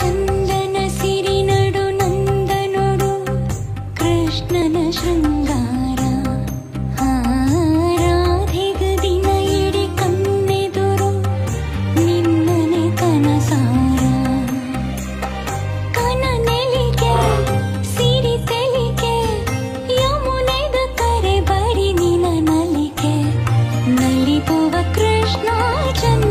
ಚಂದನ ಸಿರಿ ನಡು ನಂದನೊಡು ಕೃಷ್ಣನ ಶೃಂಗಾರ. ರಾಧೆಗ ದಿನ ಕಣ್ಣೆದುರು ನಿನ್ನನೆ ಕನಸಾರ. ಕನನೆಲಿಗೆ ಸಿರಿ ತೆಲಿಗೆ ಯಮುನೆದ ಕರೆ ಬರಿ ನಿನ ನಲಿಕೆ. ನಲಿಪುವ ಕೃಷ್ಣ ಚಂದನ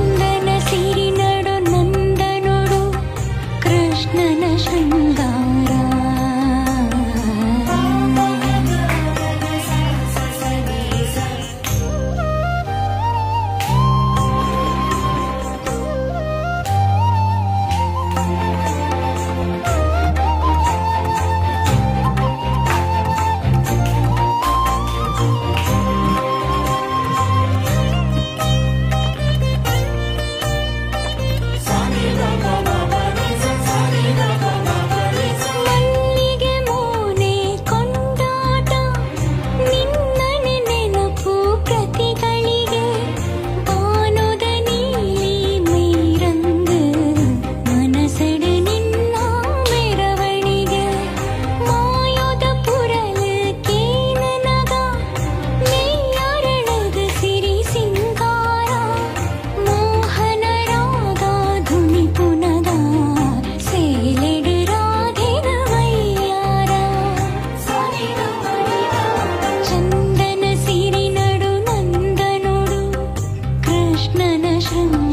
virgen